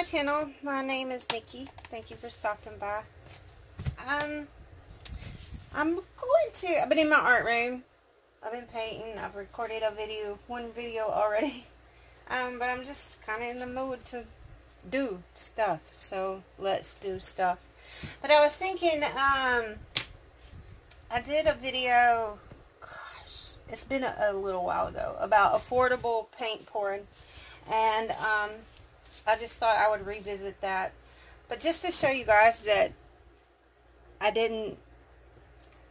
my channel. My name is Nikki. Thank you for stopping by. Um, I'm going to, I've been in my art room. I've been painting. I've recorded a video, one video already. Um, but I'm just kind of in the mood to do stuff. So let's do stuff. But I was thinking, um, I did a video, gosh, it's been a, a little while ago, about affordable paint pouring. And um, I just thought I would revisit that. But just to show you guys that I didn't,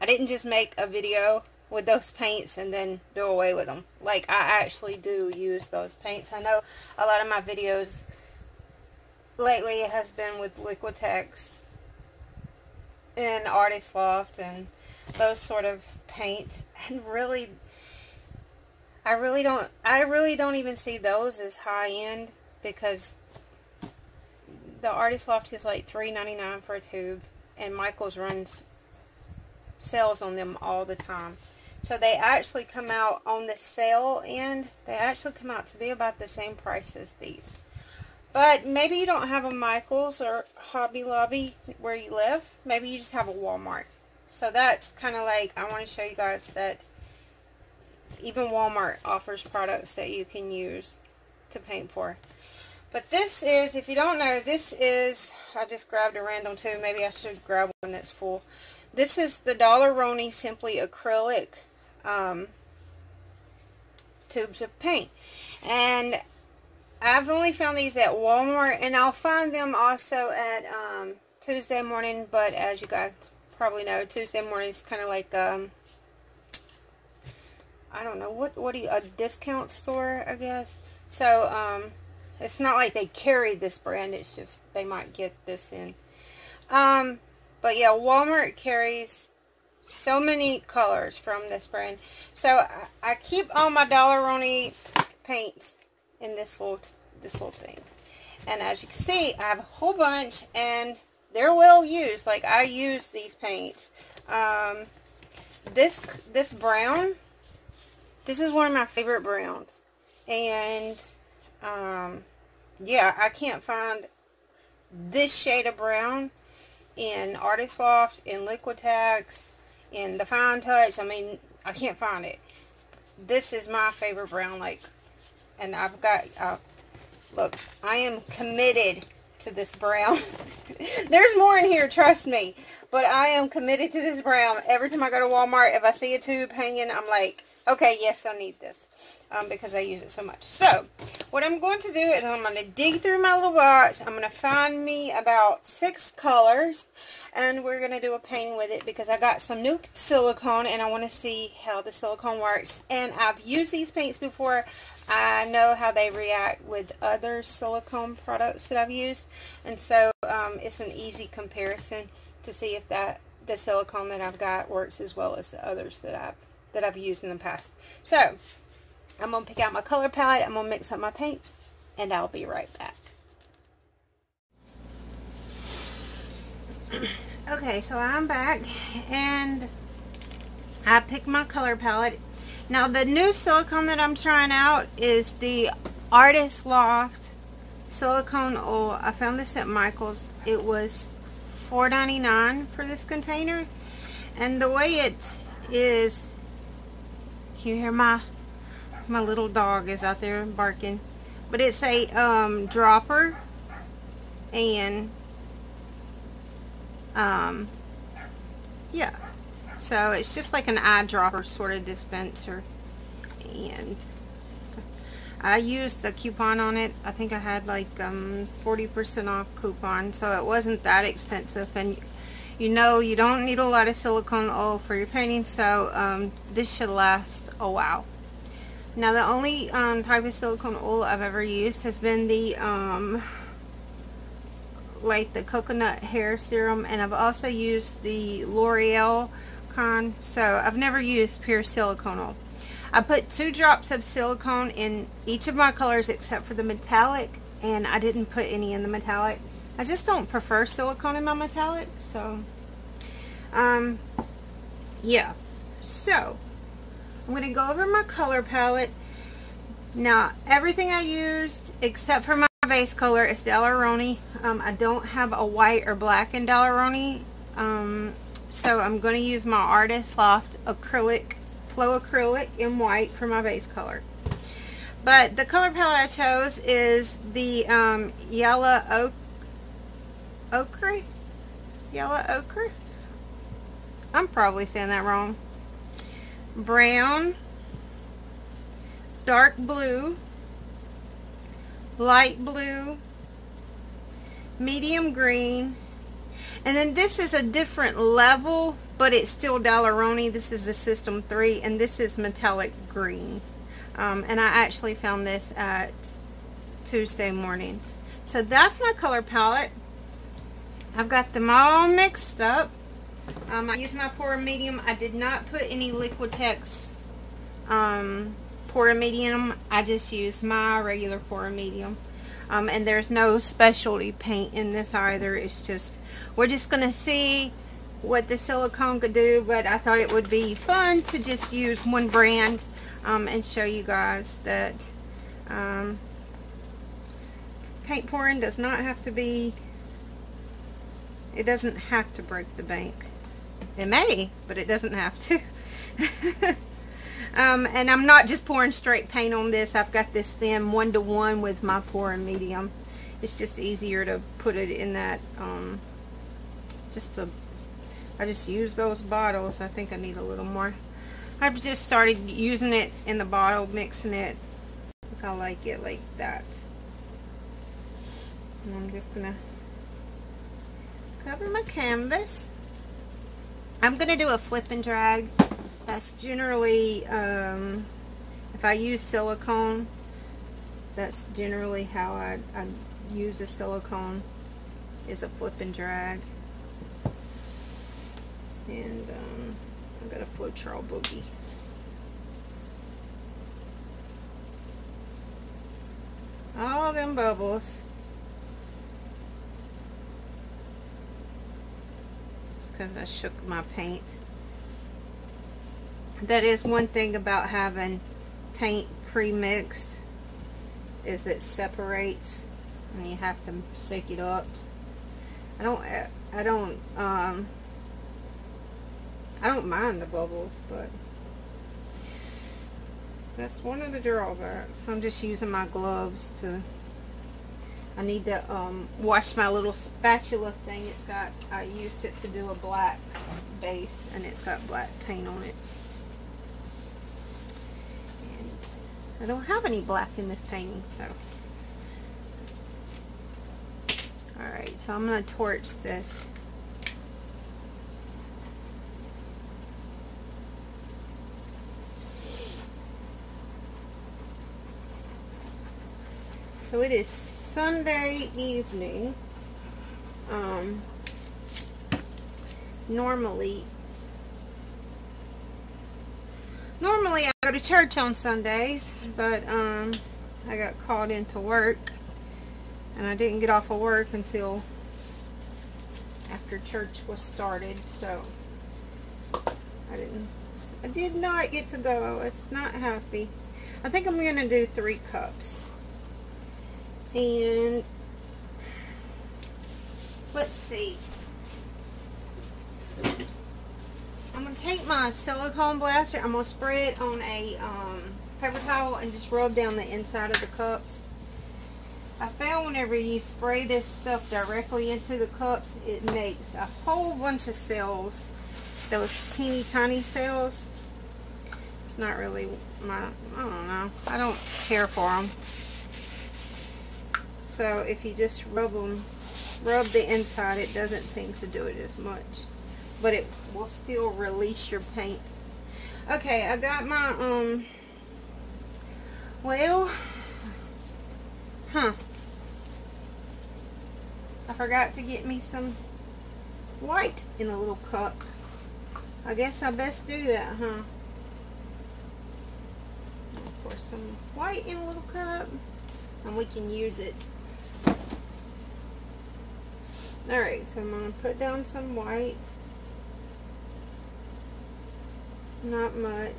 I didn't just make a video with those paints and then do away with them. Like, I actually do use those paints. I know a lot of my videos lately has been with Liquitex and Artist Loft and those sort of paints. And really, I really don't, I really don't even see those as high-end because the Artist Loft is like $3.99 for a tube and Michaels runs sales on them all the time. So they actually come out on the sale end. They actually come out to be about the same price as these. But maybe you don't have a Michaels or Hobby Lobby where you live. Maybe you just have a Walmart. So that's kind of like, I want to show you guys that even Walmart offers products that you can use to paint for. But this is, if you don't know, this is, I just grabbed a random tube. Maybe I should grab one that's full. This is the Daler-Rowney Simply Acrylic um, tubes of paint. And I've only found these at Walmart, and I'll find them also at um, Tuesday morning, but as you guys probably know, Tuesday morning is kind of like, um, I don't know, what, what do you, a discount store, I guess. So, um, it's not like they carry this brand, it's just they might get this in. Um, but yeah, Walmart carries so many colors from this brand. So I, I keep all my Daler-Rowney paints in this little this little thing. And as you can see, I have a whole bunch and they're well used. Like I use these paints. Um, this this brown, this is one of my favorite browns. And um, yeah, I can't find this shade of brown in Artist Loft, in Liquitex, in the Fine Touch. I mean, I can't find it. This is my favorite brown, like, and I've got, uh, look, I am committed to this brown. There's more in here, trust me. But I am committed to this brown. Every time I go to Walmart, if I see a tube hanging, I'm like, okay, yes, I need this. Um, because I use it so much. So, what I'm going to do is I'm going to dig through my little box. I'm going to find me about six colors. And we're going to do a painting with it because I got some new silicone and I want to see how the silicone works. And I've used these paints before. I know how they react with other silicone products that I've used. And so um, it's an easy comparison to see if that the silicone that I've got works as well as the others that I've that I've used in the past. So I'm going to pick out my color palette. I'm going to mix up my paints and I'll be right back. okay, so I'm back and I picked my color palette. Now the new silicone that I'm trying out is the Artist Loft silicone oil. I found this at Michael's. It was $4.99 for this container. And the way it is, can you hear my, my little dog is out there barking. But it's a um, dropper and um, yeah. So it's just like an eyedropper sort of dispenser. And I used the coupon on it. I think I had like 40% um, off coupon. So it wasn't that expensive. And you know you don't need a lot of silicone oil for your painting. So um, this should last a while. Now the only um, type of silicone oil I've ever used has been the um, like the coconut hair serum and I've also used the L'Oreal con so I've never used pure silicone oil. I put two drops of silicone in each of my colors except for the metallic and I didn't put any in the metallic. I just don't prefer silicone in my metallic so um yeah so I'm going to go over my color palette now everything I used except for my base color is Daler-Rowney. Um, I don't have a white or black in Daler-Rowney. Um, so I'm going to use my Artist Loft acrylic, flow acrylic in white for my base color. But the color palette I chose is the um, yellow oak, ochre, yellow ochre. I'm probably saying that wrong. Brown, dark blue, light blue, medium green, and then this is a different level, but it's still Daler-Rowney. This is the System 3, and this is metallic green. Um, and I actually found this at Tuesday mornings. So that's my color palette. I've got them all mixed up. Um, I used my Pouring Medium. I did not put any Liquitex um, Pouring Medium. I just used my regular Pouring Medium. Um, and there's no specialty paint in this either. It's just, we're just going to see what the silicone could do. But I thought it would be fun to just use one brand um, and show you guys that um, paint pouring does not have to be, it doesn't have to break the bank. It may, but it doesn't have to. Um, and I'm not just pouring straight paint on this. I've got this thin one-to-one -one with my pouring medium. It's just easier to put it in that, um, just to, I just use those bottles. I think I need a little more. I've just started using it in the bottle, mixing it. I like it like that. And I'm just going to cover my canvas. I'm going to do a flip and drag that's generally, um, if I use silicone, that's generally how I, I use a silicone, is a flip and drag. And um, I've got a Floetrol boogie. All them bubbles. It's because I shook my paint. That is one thing about having paint pre-mixed is it separates and you have to shake it up. I don't I don't um I don't mind the bubbles but that's one of the drawbacks. I'm just using my gloves to I need to um, wash my little spatula thing it's got I used it to do a black base and it's got black paint on it I don't have any black in this painting, so. Alright, so I'm going to torch this. So it is Sunday evening. Um, normally normally I go to church on Sundays, but um, I got called into work and I didn't get off of work until after church was started, so I didn't, I did not get to go. I was not happy. I think I'm going to do three cups. And let's see. I'm going to take my silicone blaster. I'm going to spray it on a um, paper towel and just rub down the inside of the cups. I found whenever you spray this stuff directly into the cups, it makes a whole bunch of cells. Those teeny tiny cells. It's not really my, I don't know. I don't care for them. So if you just rub them, rub the inside, it doesn't seem to do it as much but it will still release your paint. Okay, I got my, um, well, huh. I forgot to get me some white in a little cup. I guess I best do that, huh? Pour some white in a little cup and we can use it. Alright, so I'm going to put down some white. Not much.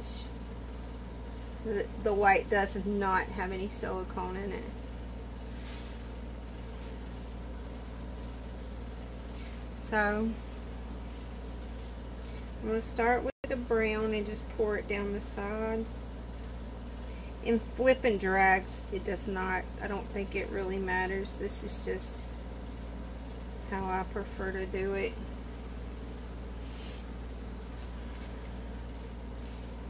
The, the white does not have any silicone in it. So, I'm going to start with the brown and just pour it down the side. In flipping drags, it does not, I don't think it really matters. This is just how I prefer to do it.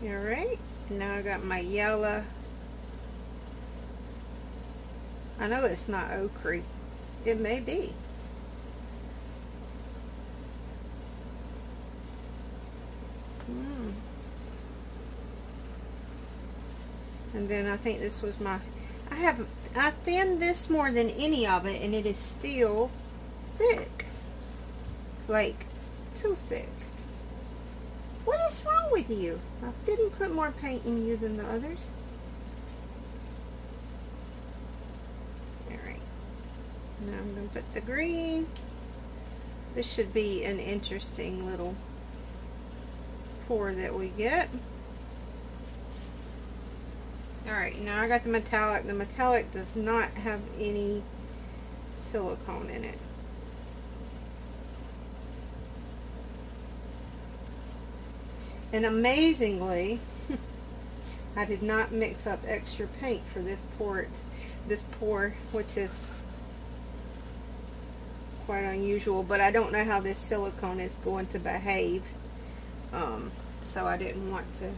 Alright, now I got my yellow. I know it's not ochre. It may be. Hmm. And then I think this was my, I have, I thinned this more than any of it and it is still thick. Like, too thick. What is wrong with you? I didn't put more paint in you than the others. Alright. Now I'm going to put the green. This should be an interesting little pour that we get. Alright, now I got the metallic. The metallic does not have any silicone in it. And amazingly, I did not mix up extra paint for this port, this pour, which is quite unusual, but I don't know how this silicone is going to behave. Um, so I didn't want to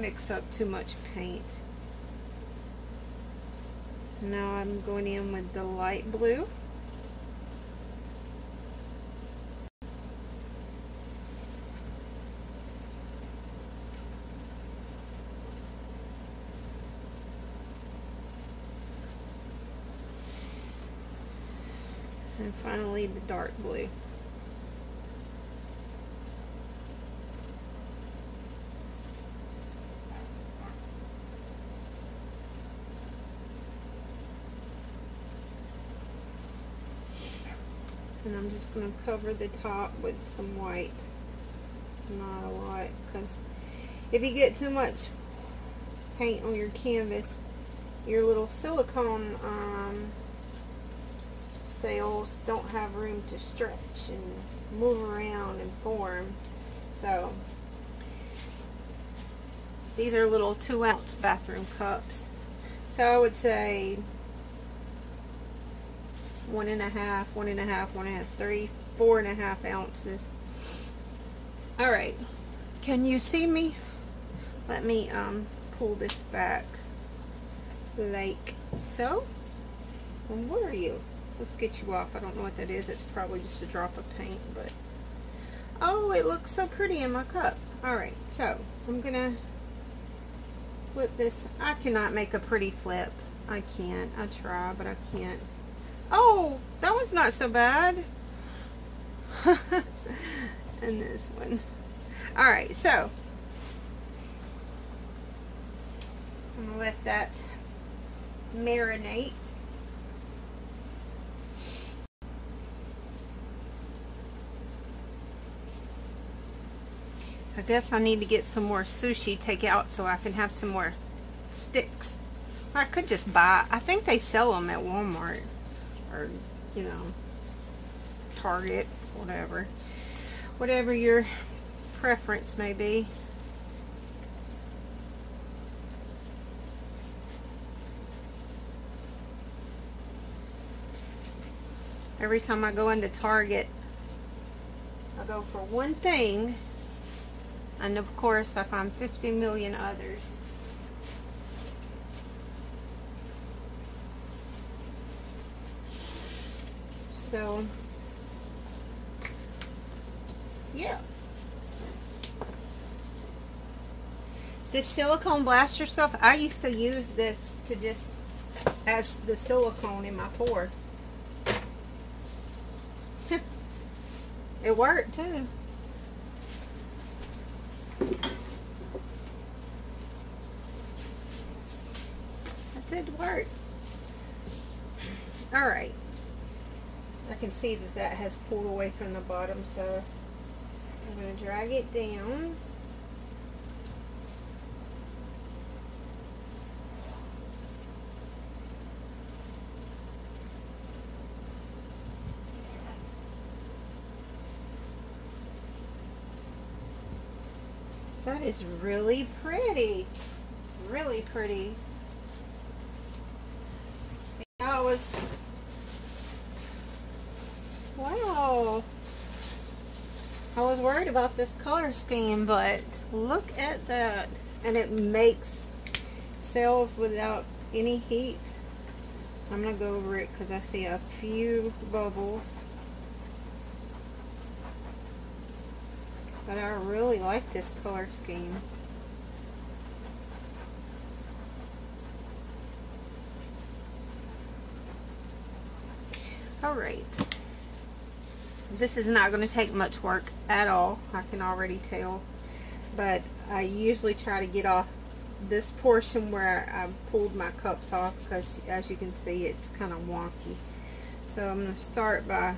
mix up too much paint. Now I'm going in with the light blue. And finally the dark blue. And I'm just going to cover the top with some white. Not a lot, because if you get too much paint on your canvas, your little silicone um, sails don't have room to stretch and move around and form. So these are little two ounce bathroom cups. So I would say one and a half, one and a half, one and a half, three, four and a half ounces. All right, can you see me? Let me um, pull this back like so. Where are you? Let's get you off. I don't know what that is. It's probably just a drop of paint, but oh, it looks so pretty in my cup. All right, so I'm gonna flip this. I cannot make a pretty flip. I can't. I try, but I can't. Oh, that one's not so bad. and this one. All right, so I'm gonna let that marinate. I guess I need to get some more sushi take out so I can have some more sticks. I could just buy, I think they sell them at Walmart or, you know, Target, whatever. Whatever your preference may be. Every time I go into Target, I go for one thing and of course, I found 50 million others. So, yeah. This silicone blaster stuff, I used to use this to just as the silicone in my pour. it worked too. Alright. I can see that that has pulled away from the bottom, so I'm going to drag it down. That is really pretty. Really pretty. I was I was worried about this color scheme, but look at that. And it makes cells without any heat. I'm going to go over it because I see a few bubbles. But I really like this color scheme. Alright. This is not going to take much work at all. I can already tell. But I usually try to get off this portion where I pulled my cups off because as you can see it's kind of wonky. So I'm going to start by,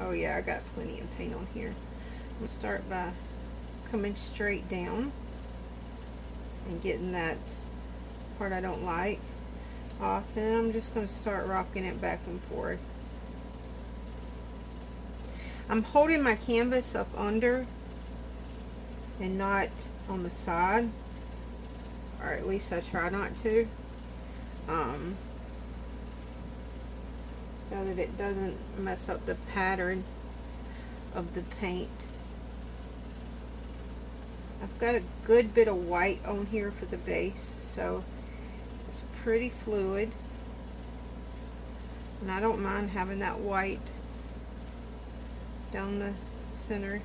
oh yeah I got plenty of paint on here. I'm going to start by coming straight down and getting that part I don't like off and then I'm just going to start rocking it back and forth. I'm holding my canvas up under and not on the side or at least I try not to um, so that it doesn't mess up the pattern of the paint. I've got a good bit of white on here for the base so it's pretty fluid. And I don't mind having that white down the center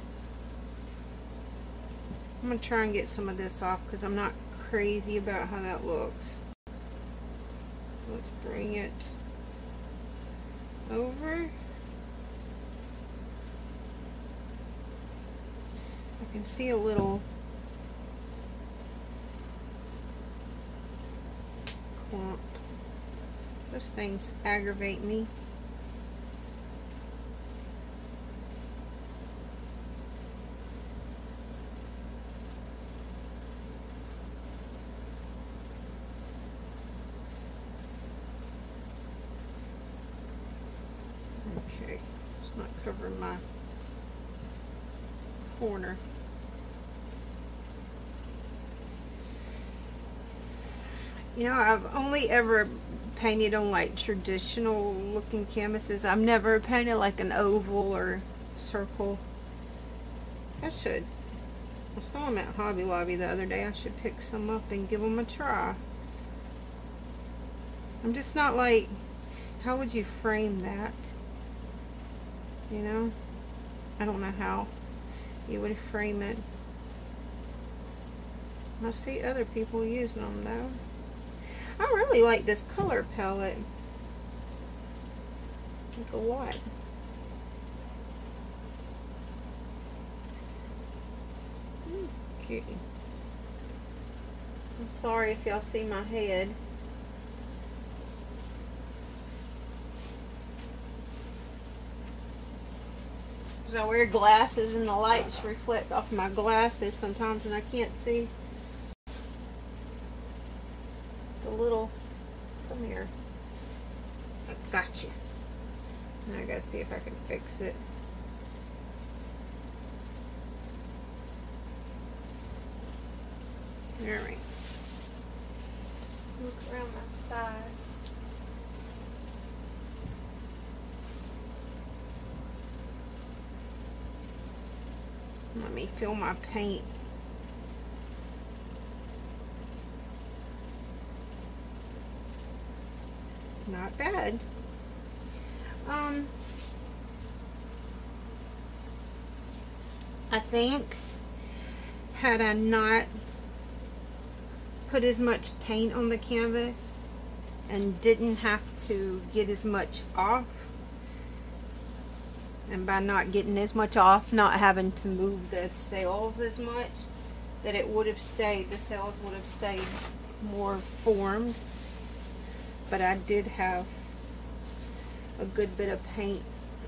I'm going to try and get some of this off because I'm not crazy about how that looks let's bring it over I can see a little clump. Those things aggravate me. Okay, it's not covering my corner. You know, I've only ever painted on like traditional looking canvases. I've never painted like an oval or circle. I should. I saw them at Hobby Lobby the other day. I should pick some up and give them a try. I'm just not like, how would you frame that? You know? I don't know how you would frame it. I see other people using them though. I really like this color palette. Like a lot. Okay. I'm sorry if y'all see my head. Because I wear glasses and the lights reflect off my glasses sometimes and I can't see. little, come here. I got you. Now I gotta see if I can fix it. Alright. Look around my sides. Let me fill my paint not bad. Um, I think had I not put as much paint on the canvas and didn't have to get as much off and by not getting as much off not having to move the cells as much that it would have stayed the cells would have stayed more formed but I did have a good bit of paint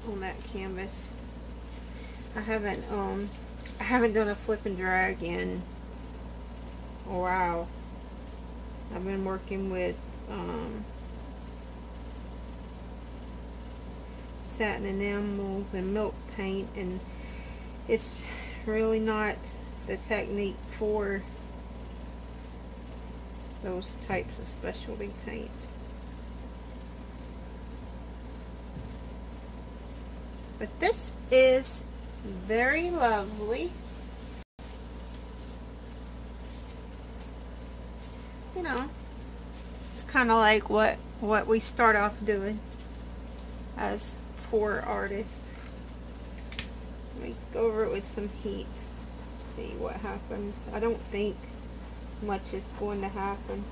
on that canvas. I haven't um I haven't done a flip and drag in a while. I've been working with um, satin enamels and milk paint and it's really not the technique for those types of specialty paints. But this is very lovely. You know, it's kind of like what, what we start off doing as poor artists. Let me go over it with some heat. See what happens. I don't think much is going to happen.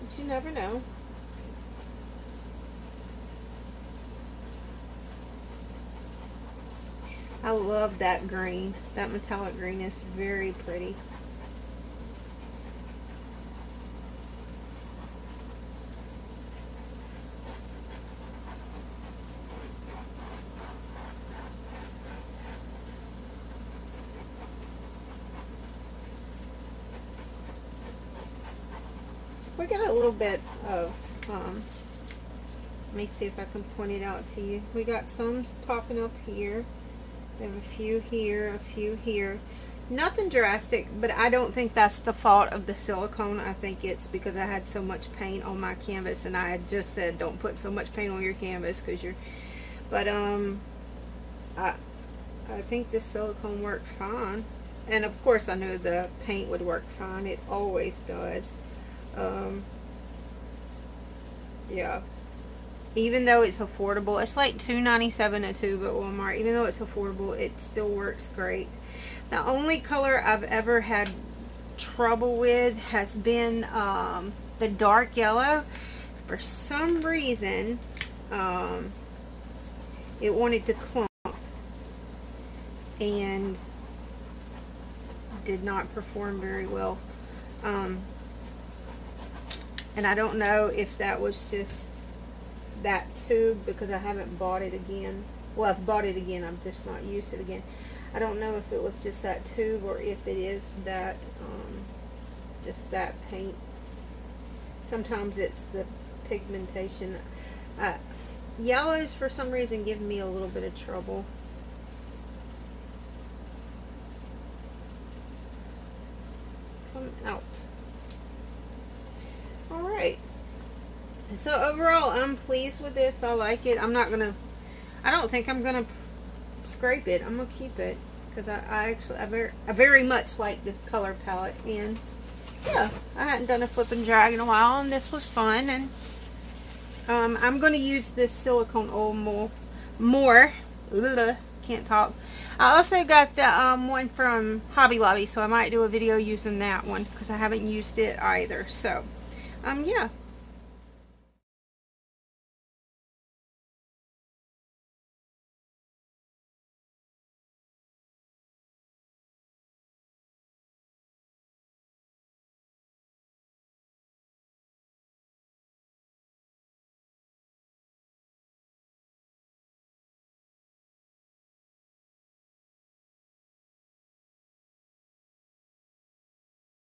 But you never know. I love that green. That metallic green is very pretty. We got a little bit of, um, let me see if I can point it out to you. We got some popping up here. We have a few here, a few here. Nothing drastic, but I don't think that's the fault of the silicone. I think it's because I had so much paint on my canvas and I had just said don't put so much paint on your canvas because you're, but um, I, I think the silicone worked fine. And of course I knew the paint would work fine. It always does. Um, yeah. Even though it's affordable it's like $2.97 a tube at Walmart. Even though it's affordable it still works great. The only color I've ever had trouble with has been um, the dark yellow. For some reason um, it wanted to clump and did not perform very well. Um, and I don't know if that was just that tube because I haven't bought it again. Well, I've bought it again. I'm just not used it again. I don't know if it was just that tube or if it is that, um, just that paint. Sometimes it's the pigmentation. Uh, yellows, for some reason, give me a little bit of trouble. Come out. Alright. So overall, I'm pleased with this. I like it. I'm not going to, I don't think I'm going to scrape it. I'm going to keep it. Because I, I, actually, I very, I very much like this color palette. And yeah, I hadn't done a flip and drag in a while. And this was fun. And um, I'm going to use this silicone oil more. more Ugh, can't talk. I also got the um, one from Hobby Lobby. So I might do a video using that one. Because I haven't used it either. So, um, yeah.